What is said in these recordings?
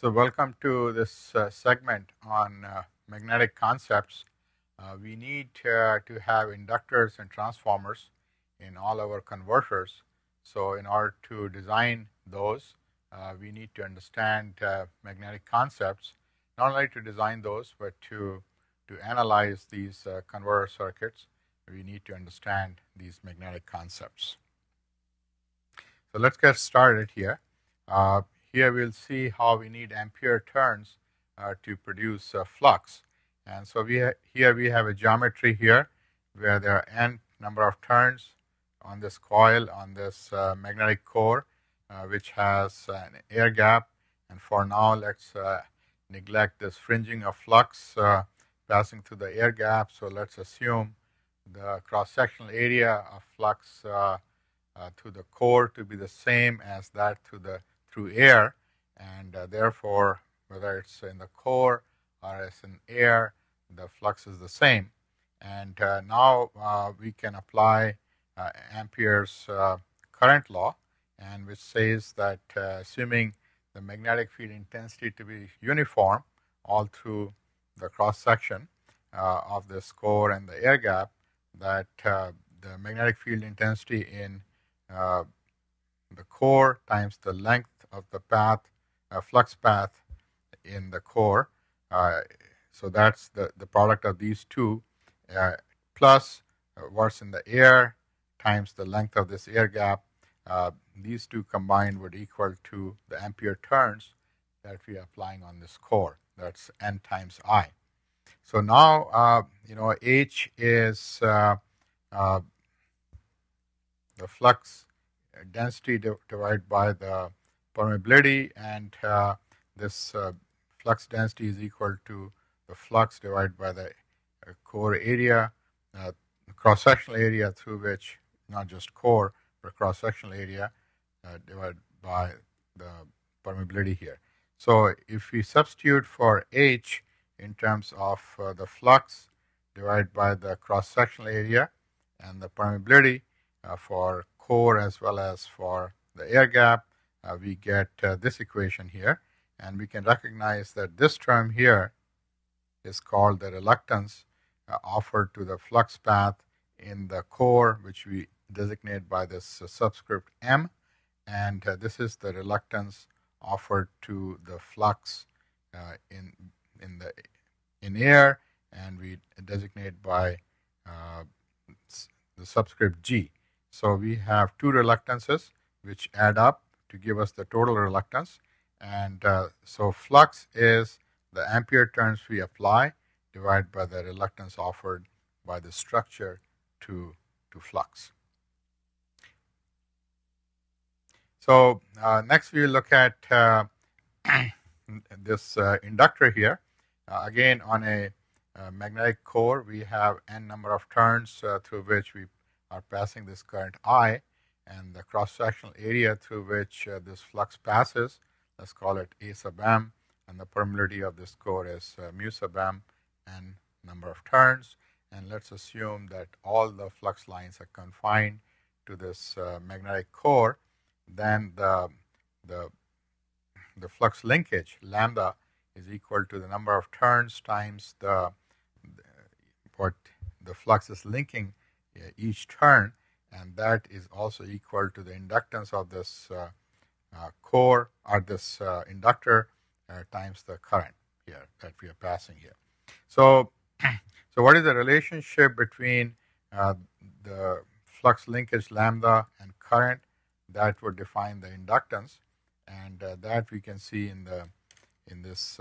So welcome to this uh, segment on uh, magnetic concepts. Uh, we need to have inductors and transformers in all our converters. So in order to design those, uh, we need to understand uh, magnetic concepts, not only to design those, but to, to analyze these uh, converter circuits, we need to understand these magnetic concepts. So let's get started here. Here we'll see how we need ampere turns uh, to produce uh, flux. And so we here we have a geometry here where there are n number of turns on this coil on this uh, magnetic core uh, which has an air gap. And for now, let's uh, neglect this fringing of flux uh, passing through the air gap. So let's assume the cross-sectional area of flux through the core to be the same as that through the through air, and uh, therefore, whether it's in the core or it's in air, the flux is the same. And uh, now uh, we can apply uh, Ampere's uh, current law, and which says that uh, assuming the magnetic field intensity to be uniform all through the cross section of this core and the air gap, that the magnetic field intensity in the core times the length of the path, uh, flux path in the core. Uh, so that's the, the product of these two, uh, plus uh, what's in the air times the length of this air gap. Uh, these two combined would equal to the ampere turns that we are applying on this core. That's n times I. So now, uh, you know, H is the flux density divided by the permeability and uh, this uh, flux density is equal to the flux divided by the uh, core area, uh, cross-sectional area through which, not just core, but cross-sectional area uh, divided by the permeability here. So if we substitute for H in terms of uh, the flux divided by the cross-sectional area and the permeability for core as well as for the air gap, uh, we get uh, this equation here. And we can recognize that this term here is called the reluctance uh, offered to the flux path in the core, which we designate by this uh, subscript m. And uh, this is the reluctance offered to the flux uh, in, in, the, in air, and we designate by the subscript g. So we have two reluctances which add up to give us the total reluctance. And uh, so flux is the ampere turns we apply divided by the reluctance offered by the structure to, to flux. So uh, next we will look at uh, this uh, inductor here. Uh, again, on a uh, magnetic core, we have n number of turns through which we are passing this current I and the cross-sectional area through which uh, this flux passes, let's call it A sub m, and the permeability of this core is uh, mu sub m and number of turns. And let's assume that all the flux lines are confined to this uh, magnetic core, then the, the, the flux linkage, lambda, is equal to the number of turns times the, the what the flux is linking uh, each turn and that is also equal to the inductance of this uh, uh, core or this uh, inductor uh, times the current here that we are passing here. So, so what is the relationship between uh, the flux linkage lambda and current? That would define the inductance, and uh, that we can see in the in this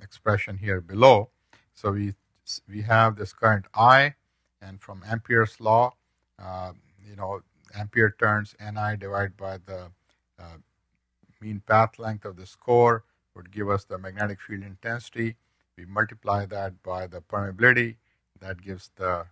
expression here below. So we we have this current I, and from Ampere's law, you know, ampere turns Ni divided by the uh, mean path length of this core would give us the magnetic field intensity. We multiply that by the permeability, that gives the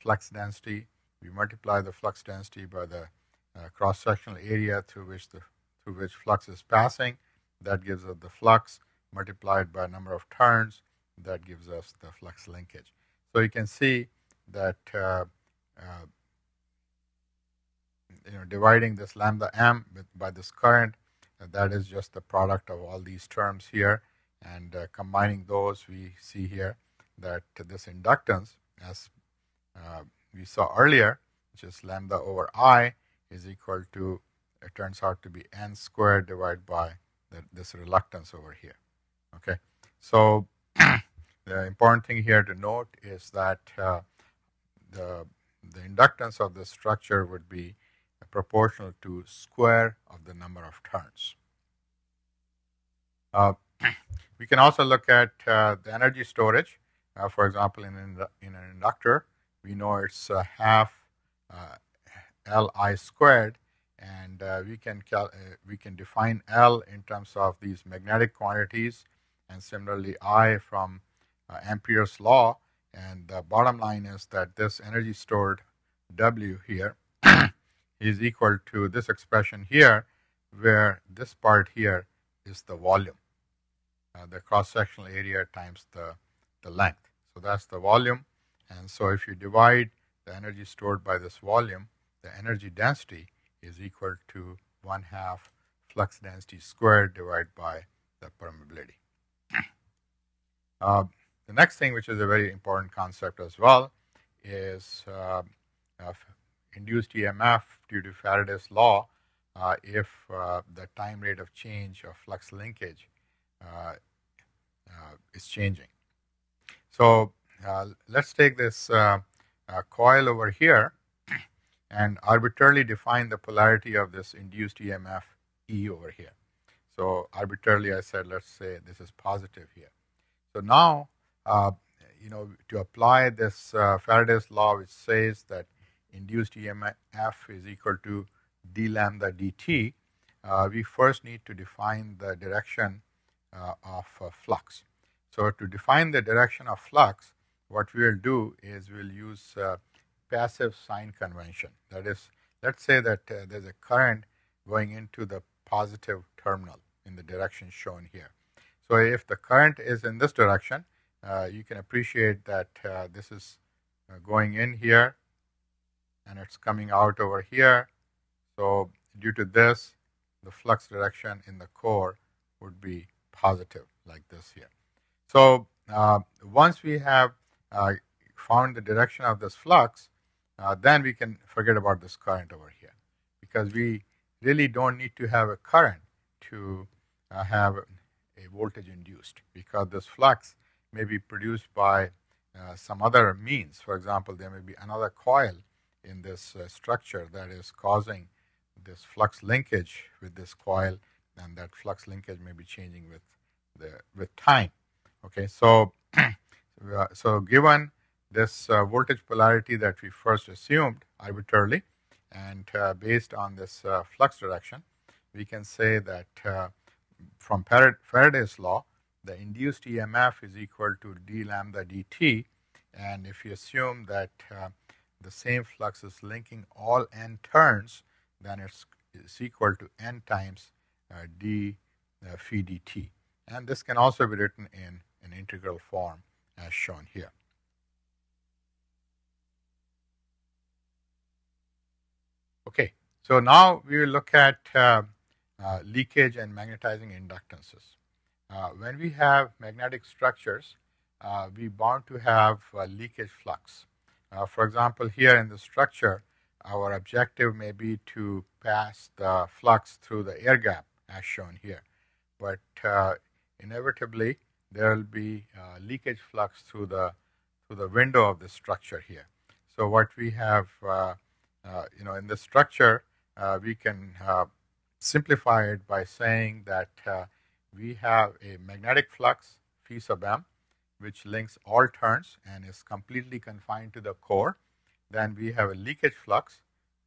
flux density. We multiply the flux density by the uh, cross-sectional area through which the through which flux is passing. That gives us the flux multiplied by number of turns. That gives us the flux linkage. So you can see that uh, uh, you know, dividing this lambda m with, by this current that is just the product of all these terms here. And uh, combining those, we see here that this inductance, as uh, we saw earlier, which is lambda over I, is equal to, it turns out to be n squared divided by the, this reluctance over here. Okay, so the important thing here to note is that uh, the, the inductance of the structure would be proportional to square of the number of turns. Uh, we can also look at uh, the energy storage. Uh, for example, in an, in an inductor, we know it's uh, half uh, Li squared, and uh, we can we can define L in terms of these magnetic quantities, and similarly I from Ampere's law. And the bottom line is that this energy stored W here is equal to this expression here, where this part here is the volume, uh, the cross-sectional area times the, the length. So that's the volume. And so if you divide the energy stored by this volume, the energy density is equal to 1 half flux density squared divided by the permeability. Uh, the next thing, which is a very important concept as well, is uh, induced EMF due to Faraday's law uh, if uh, the time rate of change of flux linkage uh, uh is changing. So uh, let's take this uh, coil over here and arbitrarily define the polarity of this induced EMF E over here. So arbitrarily I said, let's say this is positive here. So now, you know, to apply this Faraday's law, which says that induced EMF is equal to d lambda dt, uh, we first need to define the direction uh, of uh, flux. So to define the direction of flux, what we will do is we'll use uh, passive sign convention. That is, let's say that uh, there's a current going into the positive terminal in the direction shown here. So if the current is in this direction, uh, you can appreciate that this is going in here and it's coming out over here. So due to this, the flux direction in the core would be positive like this here. So uh, once we have uh, found the direction of this flux, uh, then we can forget about this current over here because we really don't need to have a current to uh, have a voltage induced because this flux may be produced by uh, some other means. For example, there may be another coil in this uh, structure that is causing this flux linkage with this coil and that flux linkage may be changing with the with time. Okay so uh, so given this uh, voltage polarity that we first assumed arbitrarily and uh, based on this uh, flux direction we can say that uh, from Faraday's law the induced EMF is equal to d lambda dt and if you assume that the same flux is linking all n turns, then it's, it's equal to n times uh, d uh, phi dt. And this can also be written in an integral form as shown here. Okay, so now we will look at uh, uh, leakage and magnetizing inductances. Uh, when we have magnetic structures, uh, we bound to have leakage flux. Uh, for example, here in the structure, our objective may be to pass the flux through the air gap as shown here. But uh, inevitably, there will be uh, leakage flux through the, through the window of the structure here. So what we have, uh, uh, you know, in the structure, uh, we can simplify it by saying that we have a magnetic flux, phi sub m, which links all turns and is completely confined to the core. Then we have a leakage flux,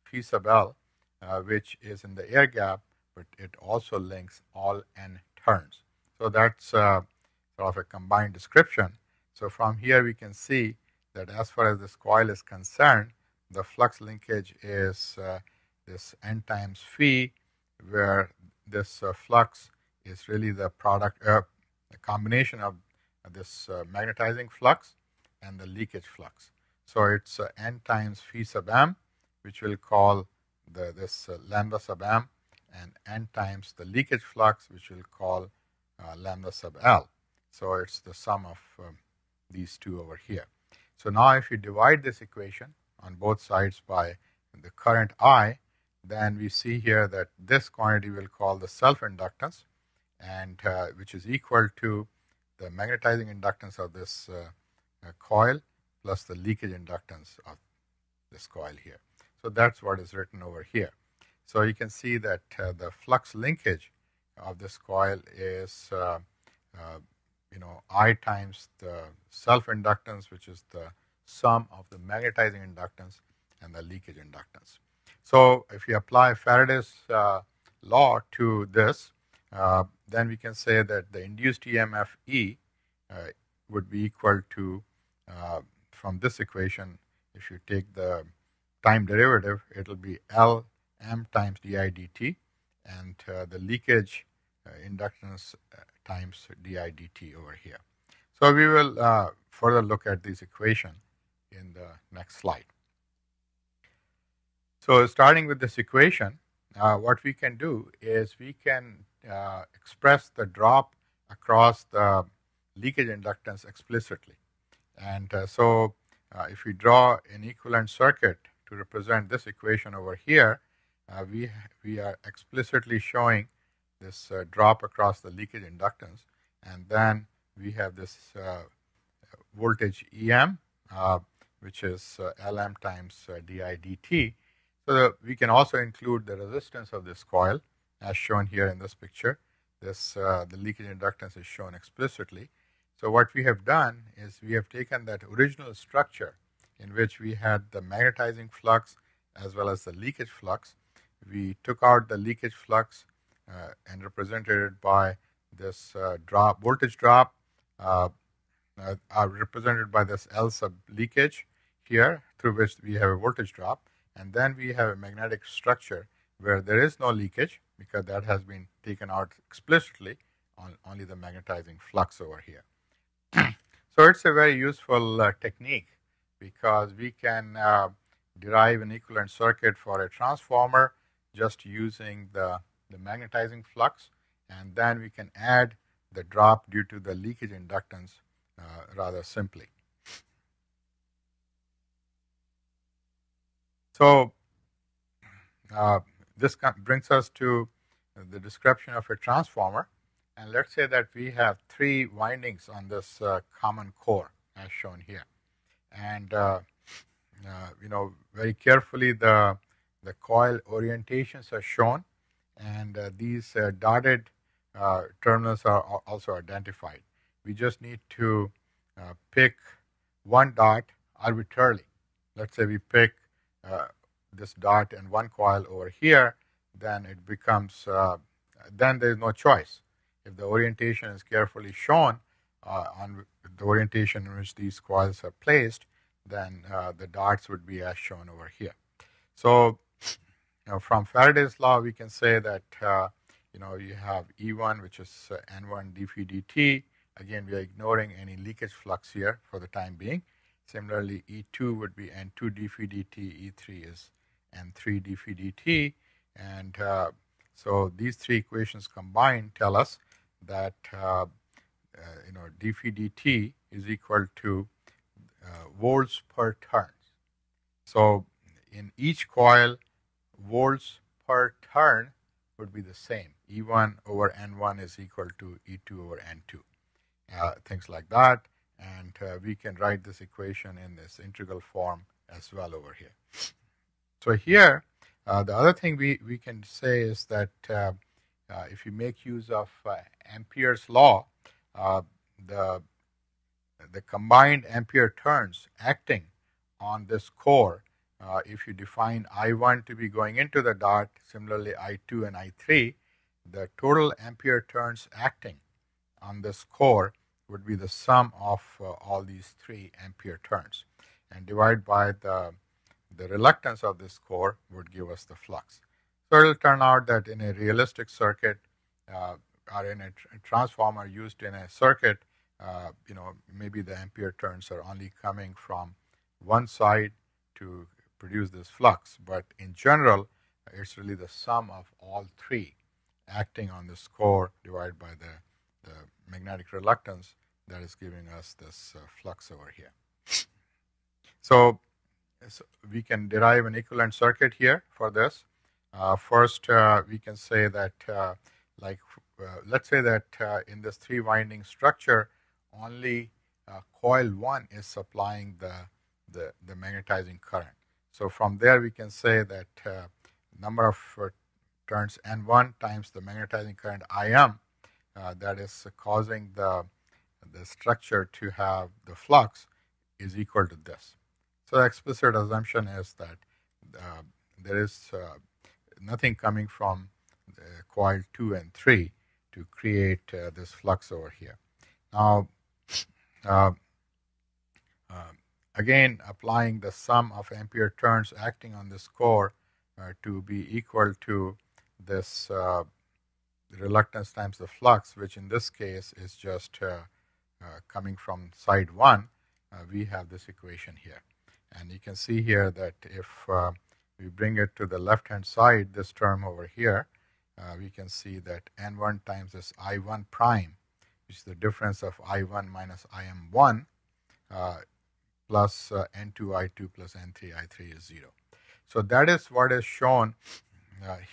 phi sub L, uh, which is in the air gap, but it also links all n turns. So that's uh, sort of a combined description. So from here we can see that as far as this coil is concerned, the flux linkage is uh, this n times phi, where this uh, flux is really the product, uh, a combination of this uh, magnetizing flux and the leakage flux. So it's uh, n times phi sub m, which we'll call the, this uh, lambda sub m, and n times the leakage flux, which we'll call uh, lambda sub L. So it's the sum of um, these two over here. So now if you divide this equation on both sides by the current I, then we see here that this quantity we'll call the self-inductance, and uh, which is equal to the magnetizing inductance of this uh, uh, coil plus the leakage inductance of this coil here. So that's what is written over here. So you can see that uh, the flux linkage of this coil is, uh, uh, you know, I times the self-inductance, which is the sum of the magnetizing inductance and the leakage inductance. So if you apply Faraday's uh, law to this, uh, then we can say that the induced EMF E uh, would be equal to, uh, from this equation, if you take the time derivative, it will be L m times di dt, and uh, the leakage uh, inductance times di dt over here. So we will further look at this equation in the next slide. So starting with this equation, what we can do is we can uh, express the drop across the leakage inductance explicitly. And uh, so uh, if we draw an equivalent circuit to represent this equation over here, uh, we, we are explicitly showing this uh, drop across the leakage inductance. And then we have this voltage EM, which is Lm times di dt so we can also include the resistance of this coil as shown here in this picture. This uh, the leakage inductance is shown explicitly. So what we have done is we have taken that original structure in which we had the magnetizing flux as well as the leakage flux. We took out the leakage flux uh, and represented it by this uh, drop voltage drop uh, uh, represented by this L sub leakage here through which we have a voltage drop and then we have a magnetic structure where there is no leakage because that has been taken out explicitly on only the magnetizing flux over here. so it's a very useful uh, technique because we can uh, derive an equivalent circuit for a transformer just using the, the magnetizing flux and then we can add the drop due to the leakage inductance uh, rather simply. So uh, this brings us to the description of a transformer. And let's say that we have three windings on this uh, common core as shown here. And, uh, uh you know, very carefully the, the coil orientations are shown. And uh, these uh, dotted terminals are also identified. We just need to pick one dot arbitrarily. Let's say we pick uh, this dot and one coil over here, then it becomes, uh, then there is no choice. If the orientation is carefully shown uh, on the orientation in which these coils are placed, then uh, the dots would be as shown over here. So, you know, from Faraday's law, we can say that uh, you know you have E1, which is uh, N1 dphi dt. Again, we are ignoring any leakage flux here for the time being. Similarly, E2 would be N2 dphi dt, E3 is N3 dphi dt. And uh, so these three equations combined tell us that uh, uh, you know dphi dt is equal to uh, volts per turns. So in each coil, volts per turn would be the same. E1 over N1 is equal to E2 over N2. Uh, things like that and uh, we can write this equation in this integral form as well over here. So here, uh, the other thing we, we can say is that uh, uh if you make use of uh, Ampere's law, uh, the, the combined Ampere turns acting on this core, if you define I1 to be going into the dot, similarly I2 and I3, the total Ampere turns acting on this core would be the sum of uh, all these three ampere turns and divide by the, the reluctance of this core would give us the flux. So it will turn out that in a realistic circuit uh, or in a, tr transformer used in a circuit, uh, you know, maybe the ampere turns are only coming from one side to produce this flux. But in general, it's really the sum of all three acting on this core divided by the, the magnetic reluctance that is giving us this uh, flux over here. So, we can derive an equivalent circuit here for this. Uh, first, uh, we can say that, uh, like, uh, let's say that uh, in this three winding structure, only coil 1 is supplying the, the, the, magnetizing current. So, from there, we can say that number of turns N1 times the magnetizing current IM that is causing the, the structure to have the flux is equal to this. So the explicit assumption is that uh, there is uh, nothing coming from coil 2 and 3 to create uh, this flux over here. Now, uh, uh, again, applying the sum of ampere turns acting on this core to be equal to this uh, reluctance times the flux, which in this case is just uh, uh, coming from side 1, uh, we have this equation here. And you can see here that if uh, we bring it to the left-hand side, this term over here, uh, we can see that n1 times this i1 prime, which is the difference of i1 minus im1, plus n2 i2 plus n3 i3 is 0. So that is what is shown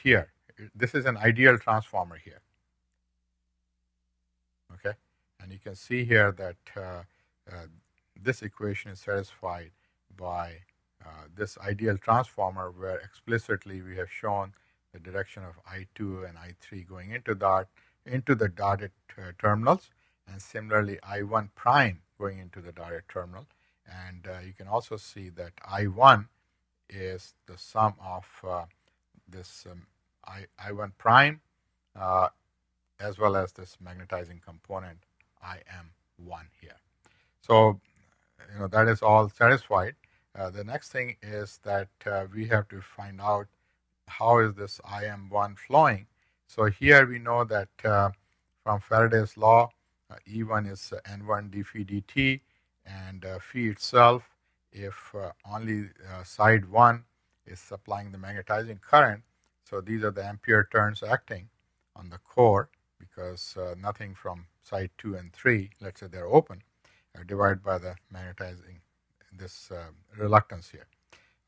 here this is an ideal transformer here. Okay, and you can see here that uh, uh, this equation is satisfied by uh, this ideal transformer where explicitly we have shown the direction of I2 and I3 going into that into the dotted uh, terminals and similarly I1 prime going into the dotted terminal and uh, you can also see that I1 is the sum of uh, this um, I, I1 prime uh, as well as this magnetizing component IM1 here. So, you know, that is all satisfied. Uh, the next thing is that uh, we have to find out how is this IM1 flowing. So here we know that uh, from Faraday's law, uh, E1 is N1 d phi dt and uh, phi itself, if only side 1 is supplying the magnetizing current, so these are the ampere turns acting on the core because uh, nothing from side 2 and 3, let's say they're open, are divided by the magnetizing, this uh, reluctance here.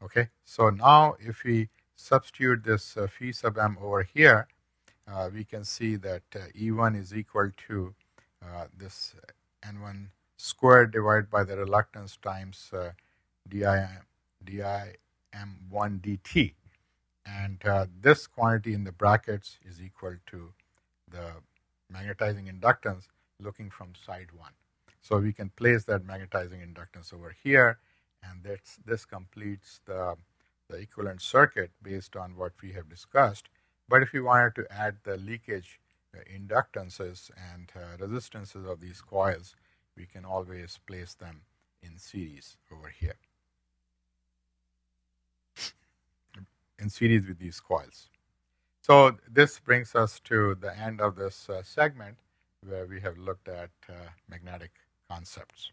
Okay, so now if we substitute this uh, phi sub m over here, uh, we can see that uh, E1 is equal to this N1 squared divided by the reluctance times uh, di, di m1 dt. And uh, this quantity in the brackets is equal to the magnetizing inductance looking from side 1. So we can place that magnetizing inductance over here, and that's, this completes the, the equivalent circuit based on what we have discussed. But if we wanted to add the leakage uh, inductances and uh, resistances of these coils, we can always place them in series over here. in series with these coils. So this brings us to the end of this uh, segment where we have looked at uh, magnetic concepts.